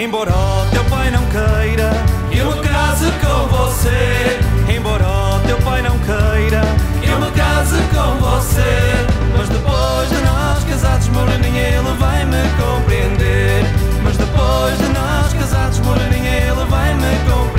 Embora o teu pai não queira que eu me case com você. Embora o teu pai não queira que eu me case com você. Mas depois de nós casados, moreninha, ele vai me compreender. Mas depois de nós casados, moreninha, ele vai me compreender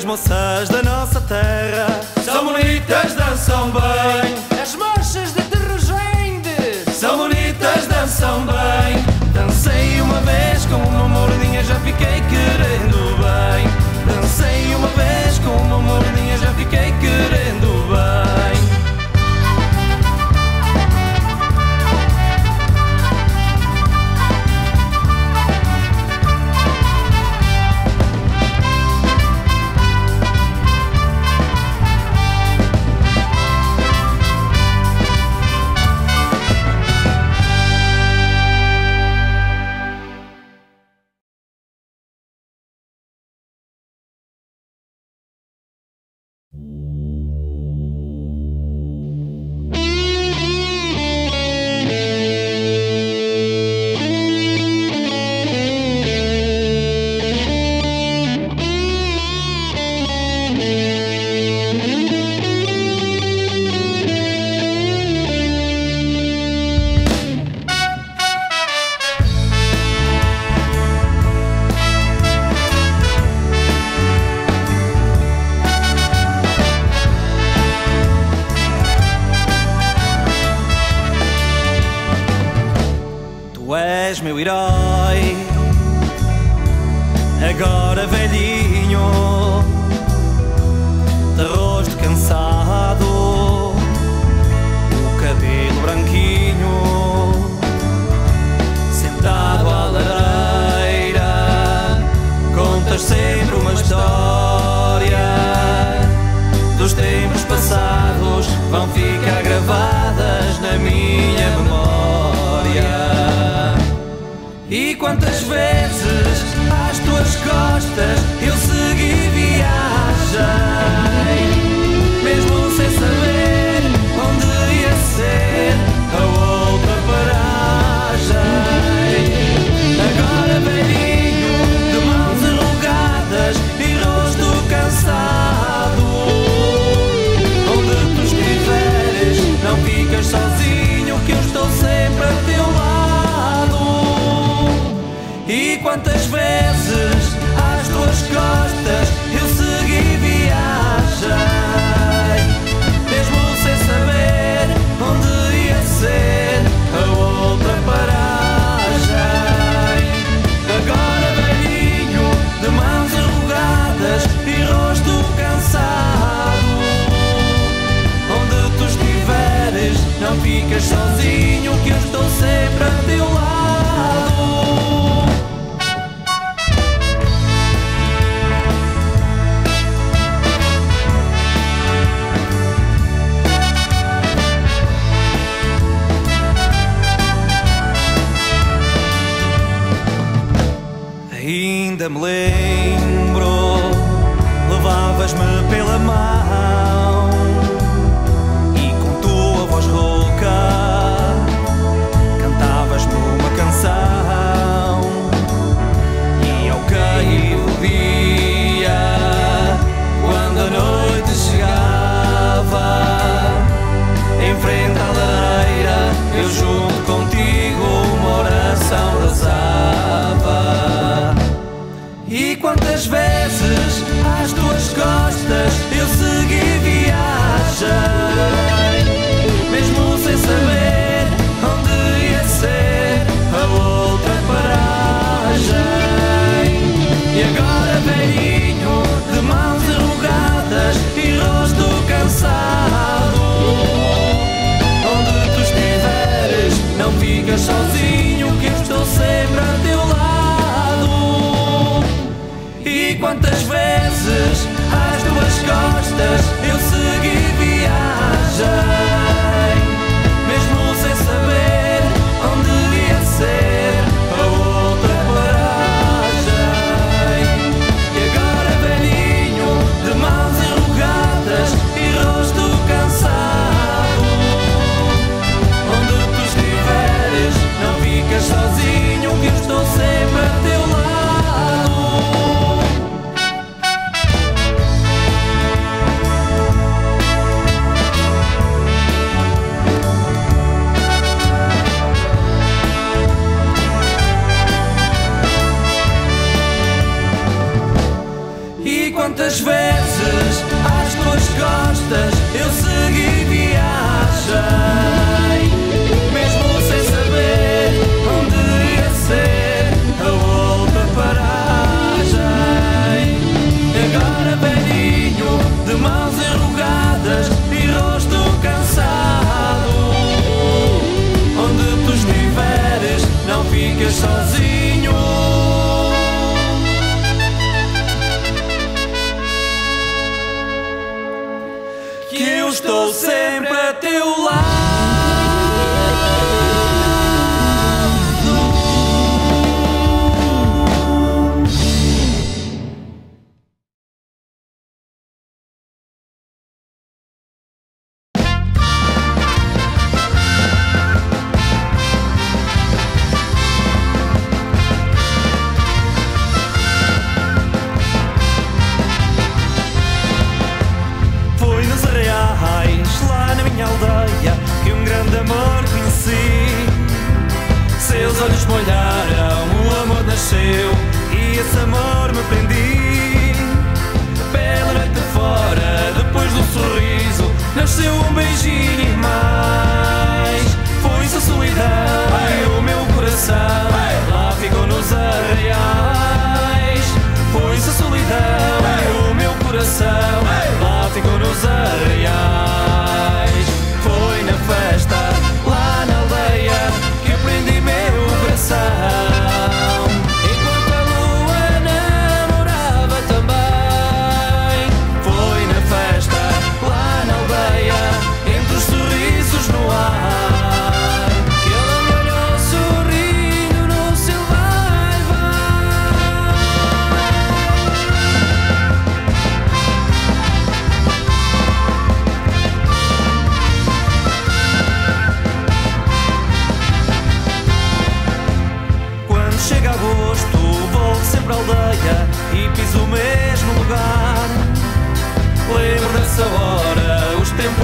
As moças da nossa terra são bonitas, dançam bem. As moças de Terrogende São bonitas, dançam bem. Dancei uma vez com uma moreninha, já fiquei querendo bem. Dancei uma vez com uma moreninha, já fiquei querendo és meu herói, agora velhinho, de rosto cansado, o cabelo branquinho, sentado à lareira, contas sempre uma história dos tempos passados, vão ficar gravadas na minha memória. E quantas vezes às tuas costas ficas sozinho, que eu estou sempre a teu vezes às tuas costas eu segui viagem, não ficas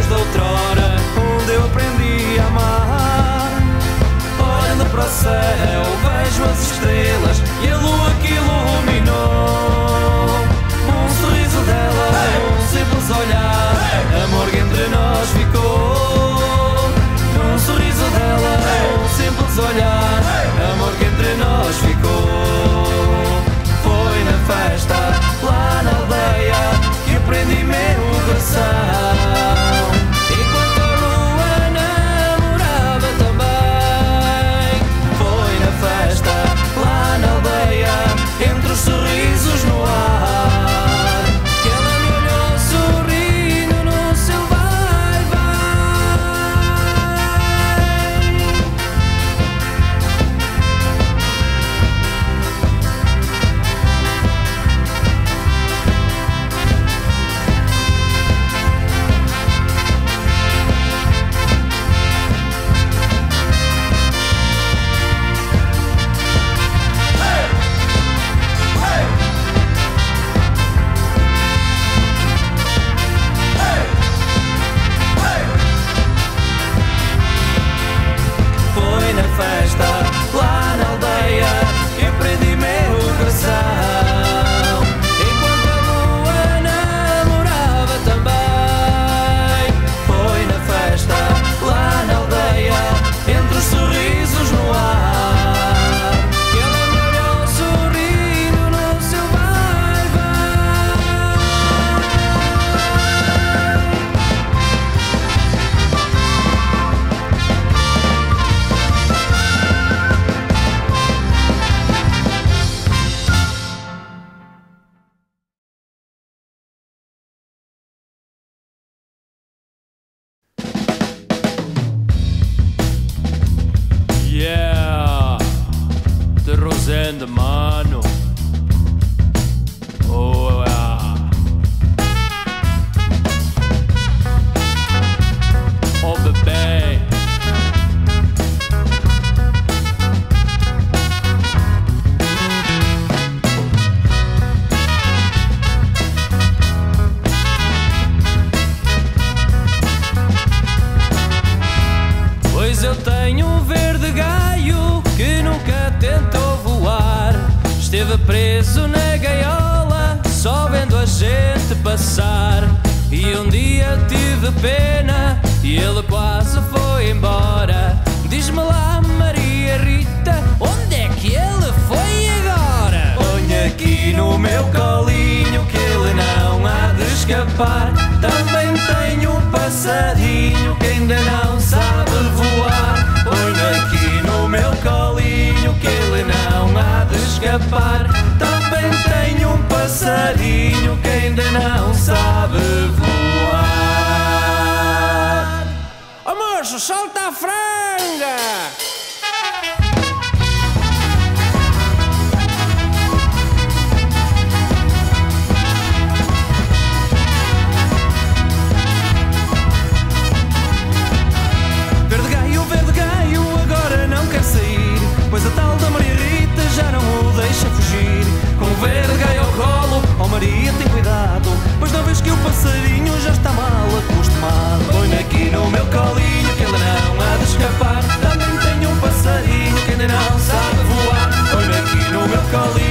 de outrora, onde eu aprendi a amar. Olhando para o céu, vejo as estrelas passar. E um dia tive pena e ele quase foi embora. Diz-me lá, Maria Rita, onde é que ele foi agora? Ponho aqui no meu colinho que ele não há de escapar. Também tenho um passadinho que ainda não sabe voar. Ponho aqui no meu colinho que ele não há de escapar passarinho que ainda não sabe voar. Ô moço, solta a franga! pois a tal da Maria Rita já não o deixa fugir. Com o verde gay Maria, tem cuidado Pois não vês que o passarinho já está mal acostumado. Põe aqui no meu colinho que ainda não há de escapar. Também tenho um passarinho que ainda não sabe voar. Põe aqui no meu colinho.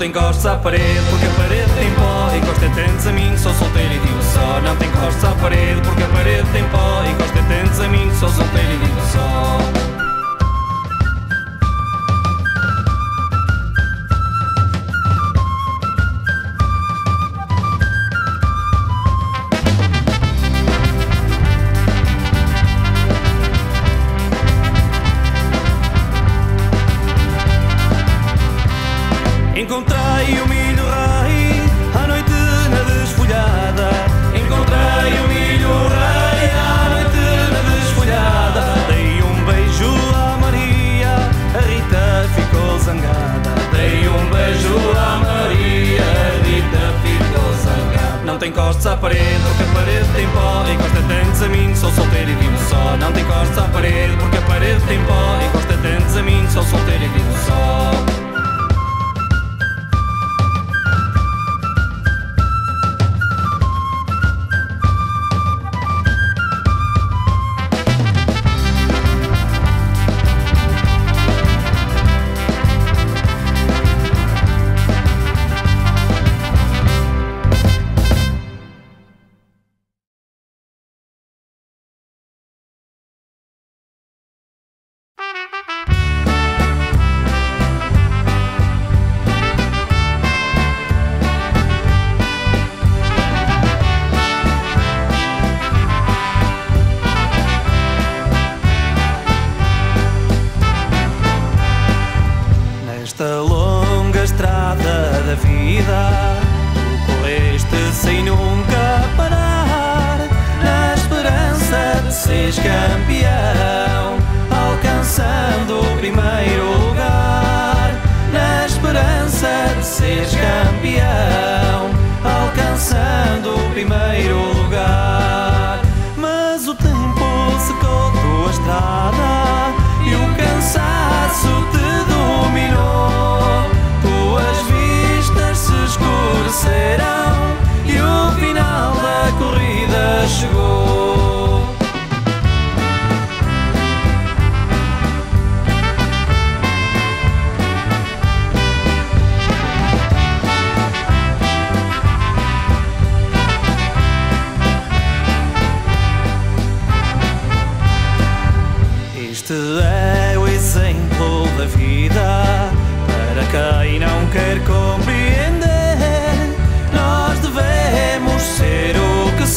Te encostes à parede porque a parede tem pó. Encosta tantos a mim, sou solteiro e vivo só Não te encostes à parede porque a parede tem pó. Encosta tantos a mim, sou solteiro e vivo só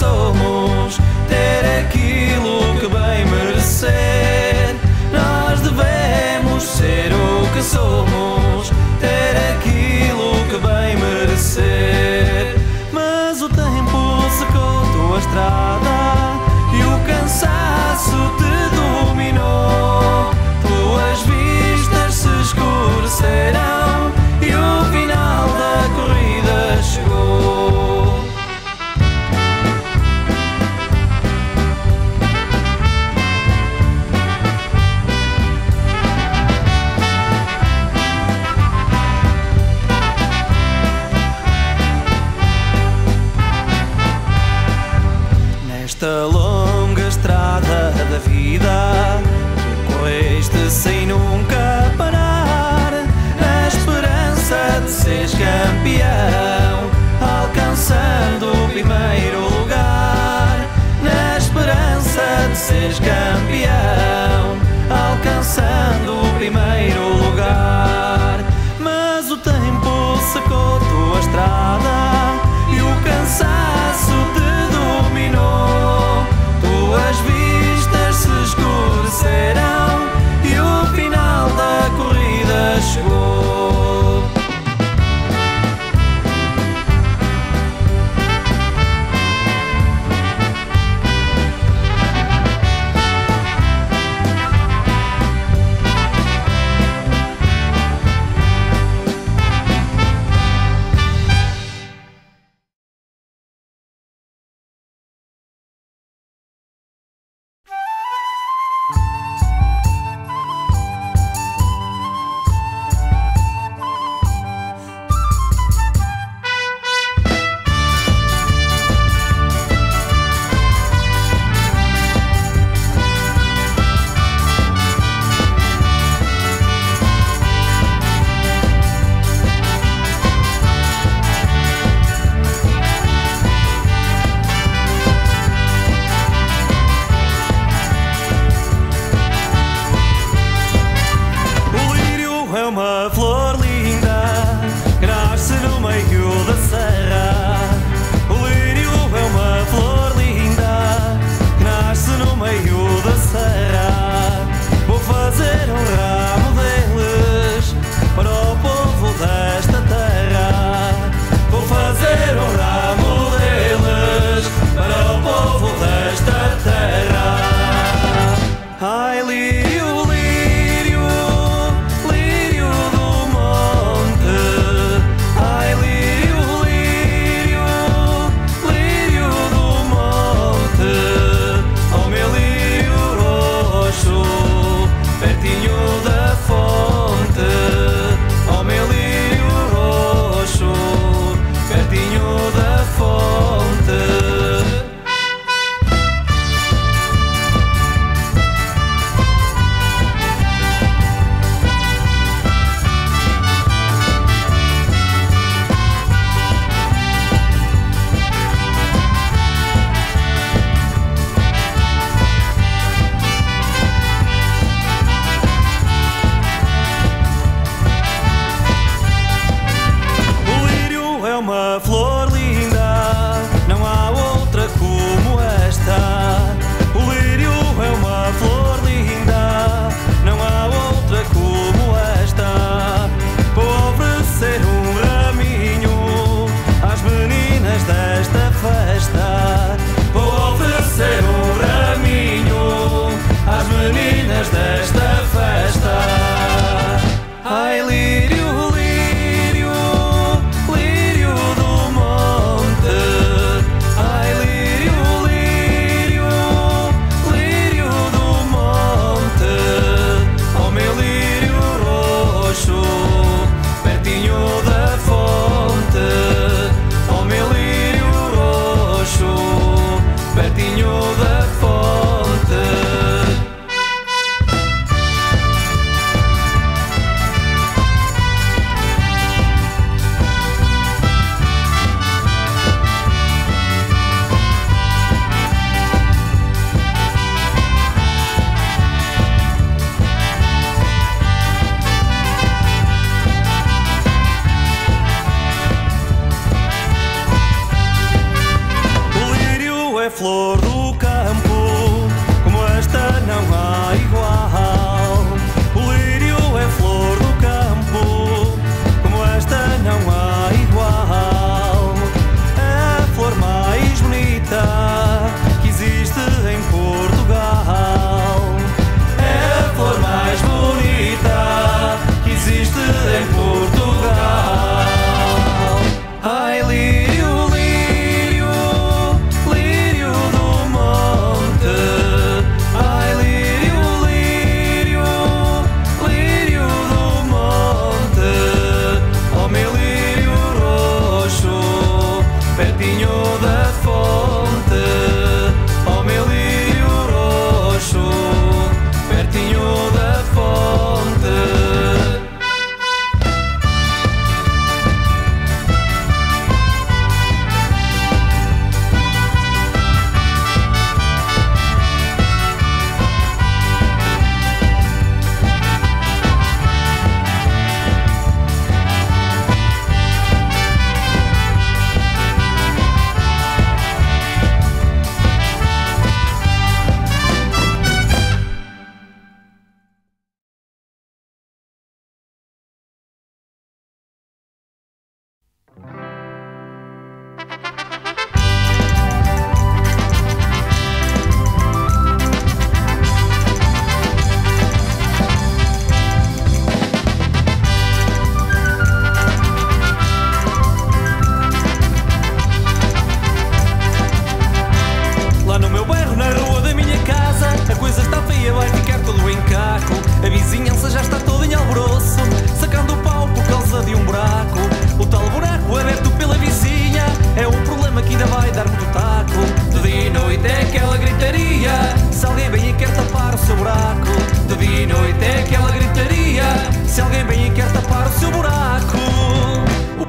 somos, ter aquilo que bem merecer. Nós devemos ser o que somos, ter aquilo que bem merecer. Mas o tempo secou tua estrada.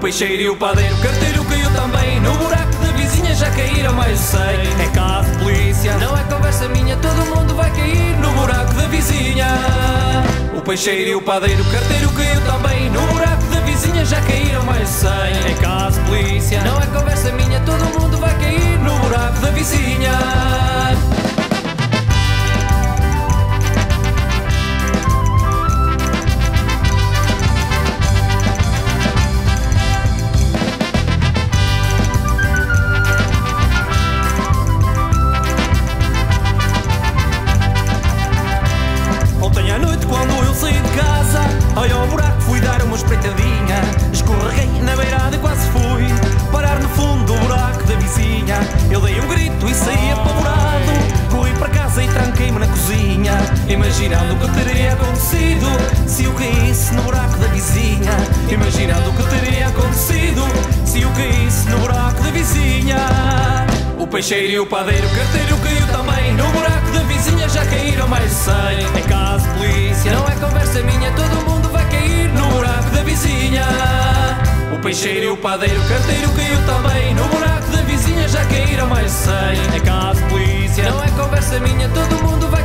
Peixeiro e o padeiro, carteiro caiu também. No buraco da vizinha já caíram de cem. É caso de polícia, não é conversa minha, todo mundo vai cair no buraco da vizinha. O peixeiro e o padeiro, carteiro caiu também. No buraco da vizinha já caíram de cem. É caso de polícia, não é conversa minha, todo mundo vai cair no buraco da vizinha. Imaginando o que teria acontecido se eu caísse no buraco da vizinha. Imaginando o que teria acontecido se eu caísse no buraco da vizinha. O peixeiro e o padeiro, o carteiro caiu também. No buraco da vizinha já caíram mais de cem. Em caso polícia, não é conversa minha, todo mundo vai cair no buraco da vizinha. O peixeiro e o padeiro, o carteiro caiu também. No buraco da vizinha já caíram mais de cem. Em caso polícia, não é conversa minha, todo mundo vai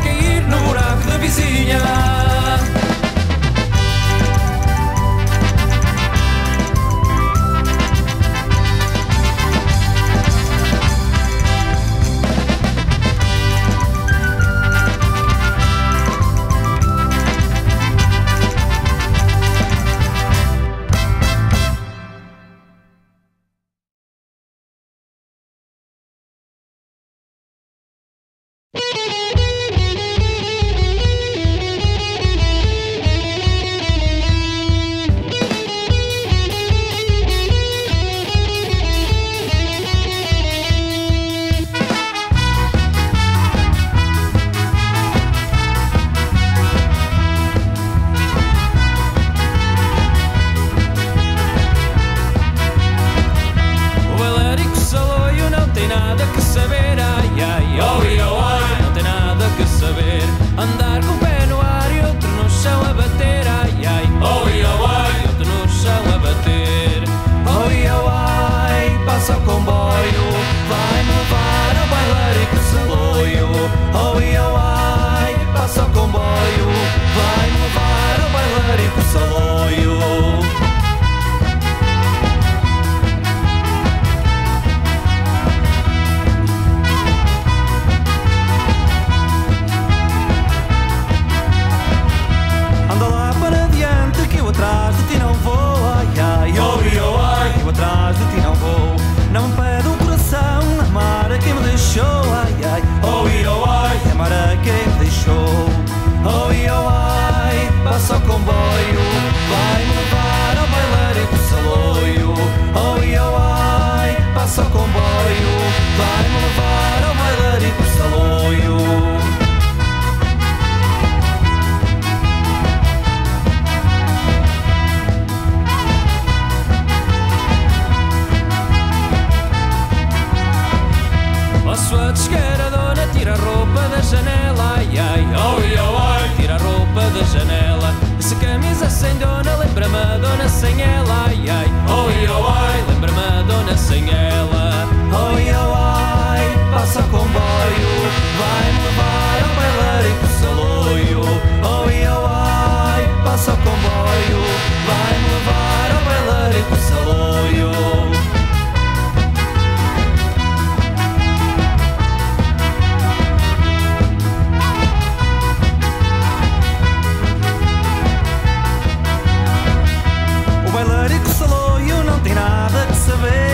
of it.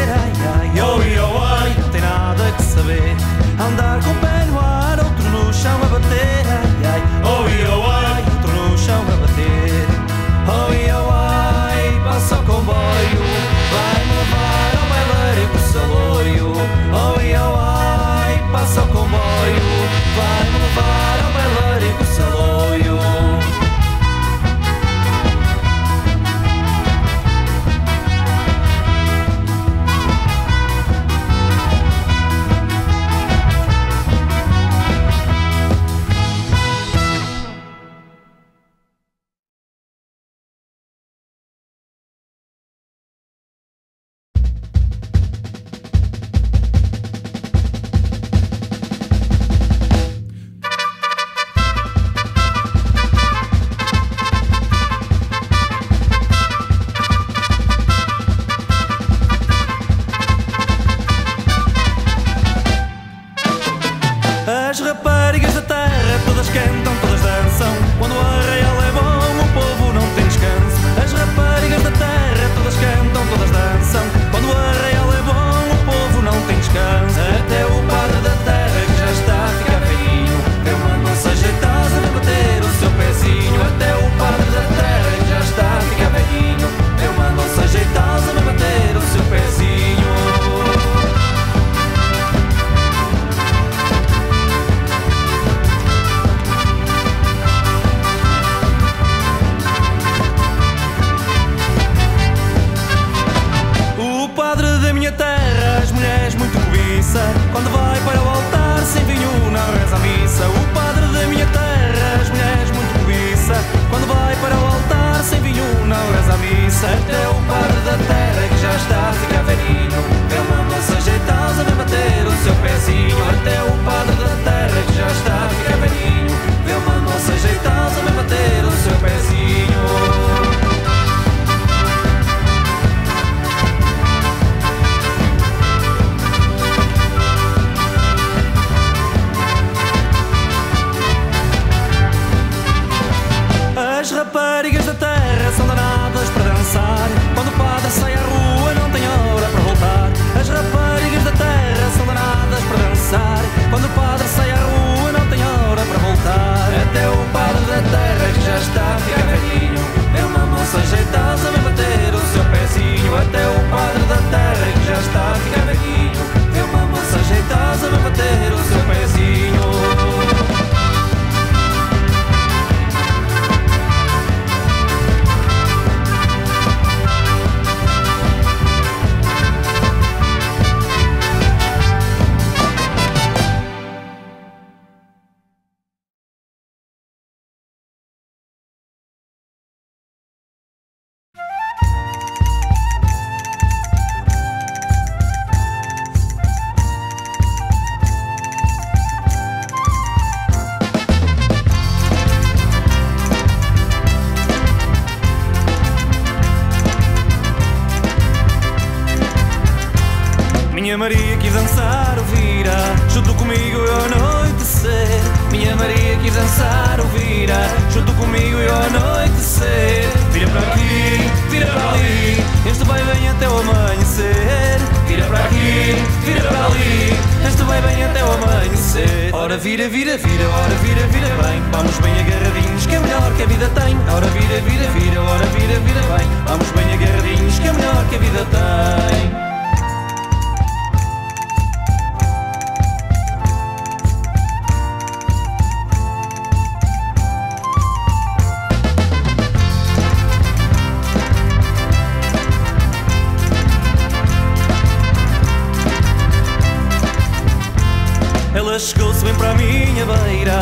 Ela chegou-se bem para a minha beira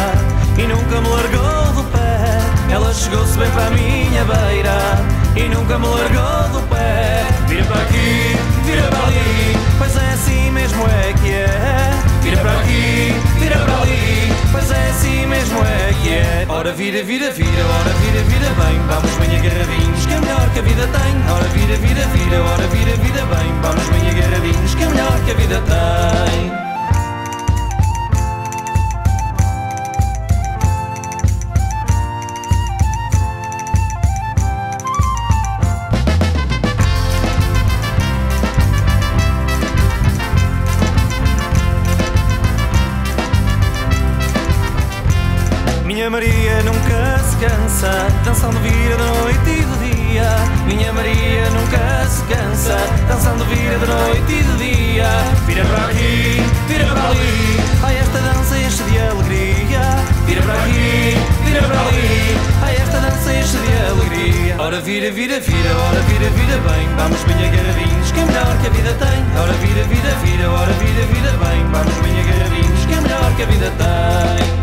e nunca me largou do pé. Ela chegou-se bem para a minha beira e nunca me largou do pé. Vira para aqui, vira para ali, pois é assim mesmo é que é. Vira para aqui, vira para ali, pois é assim mesmo é que é. Ora vira, vira, vira, ora vira, vira bem. Vamos bem agarradinhos, que é melhor que a vida tem. Ora vira, vira, vira, ora vira, vira bem. Vamos bem agarradinhos, que é melhor que a vida tem. Minha Maria nunca se cansa, dançando vira de noite e de dia. Minha Maria nunca se cansa, dançando vira de noite e de dia. Vira para aqui, vira para ali, ai esta dança enche de alegria. Vira para aqui, vira para ali, ai esta dança enche de alegria. Ora vira, vira, vira, ora vira, vira bem, vamos bem agarradinhos, que é melhor que a vida tem. Ora vira, vira, vira, ora vira, vira bem, vamos bem agarradinhos, que é melhor que a vida tem.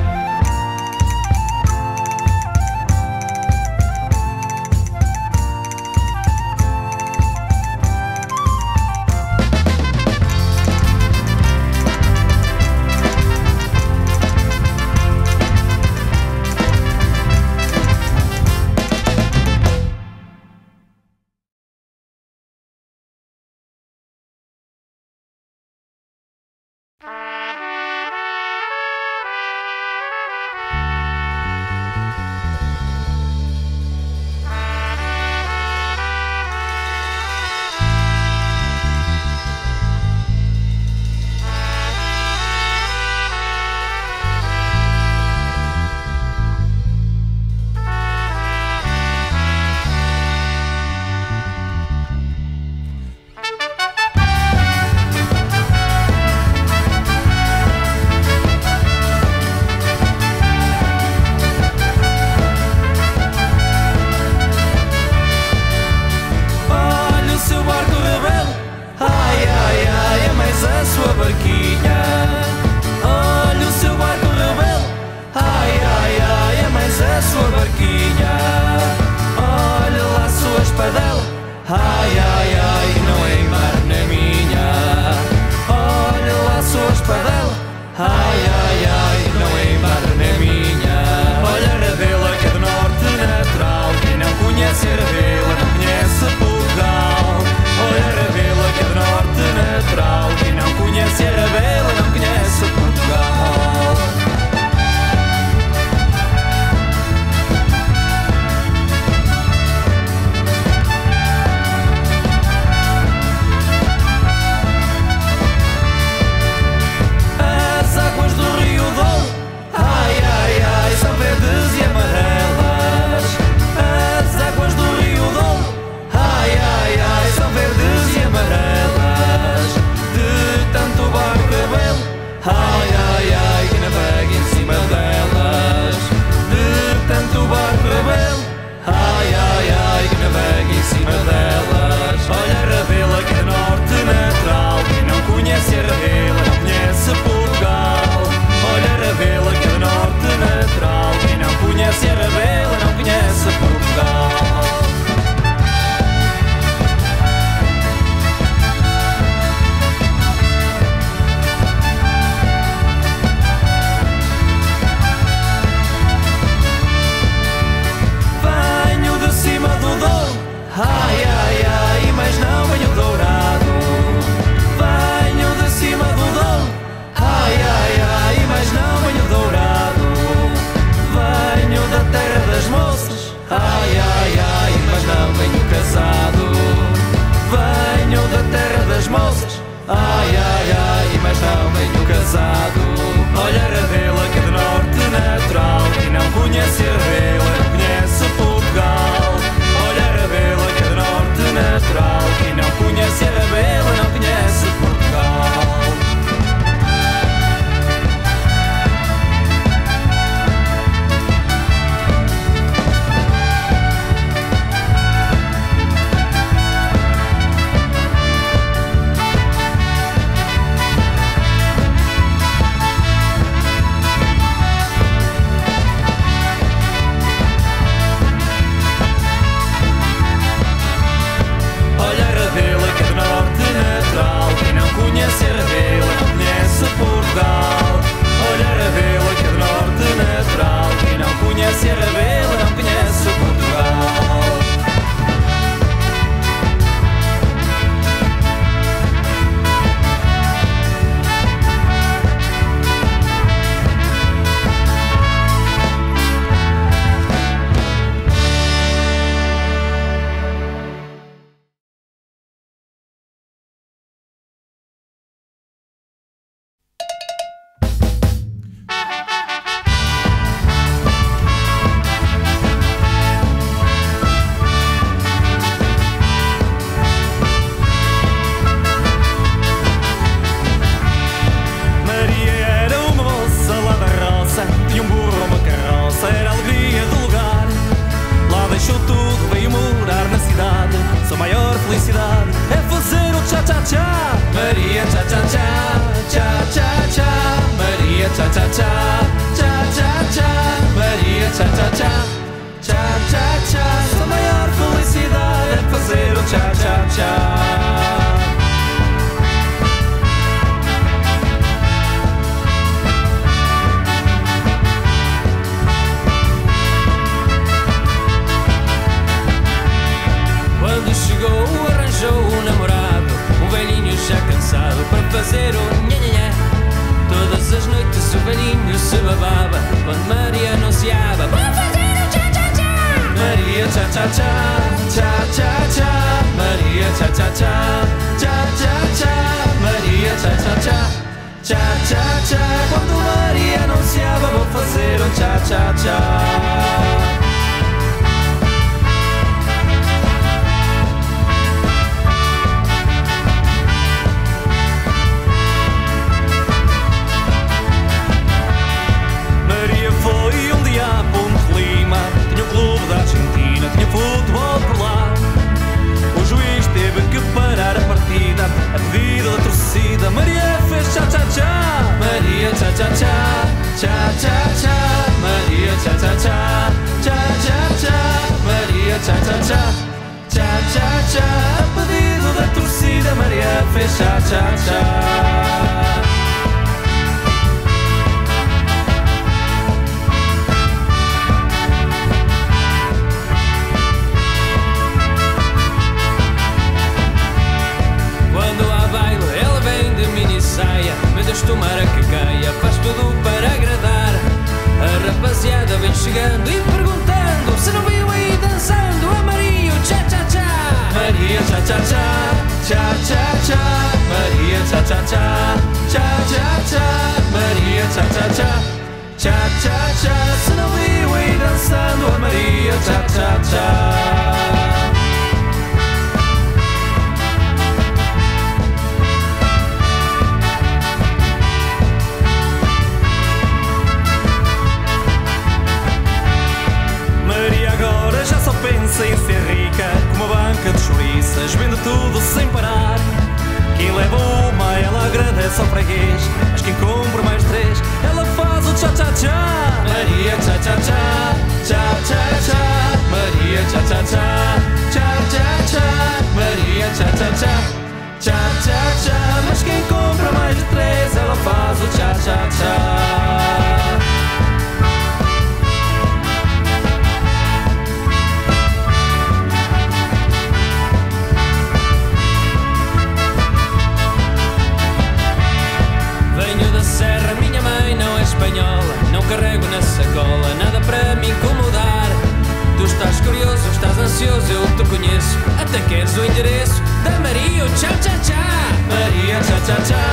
Tchá tchá tchá,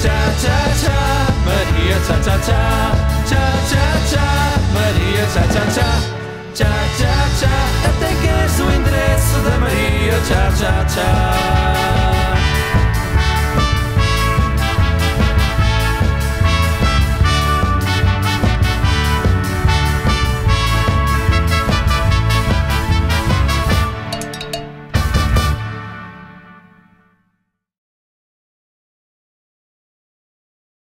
tchá tchá tchá, Maria tchá tchá tchá, tchá tchá tchá, Maria tchá tchá tchá, tchá tchá tchá, até que és o endereço da Maria tchá tchá tchá.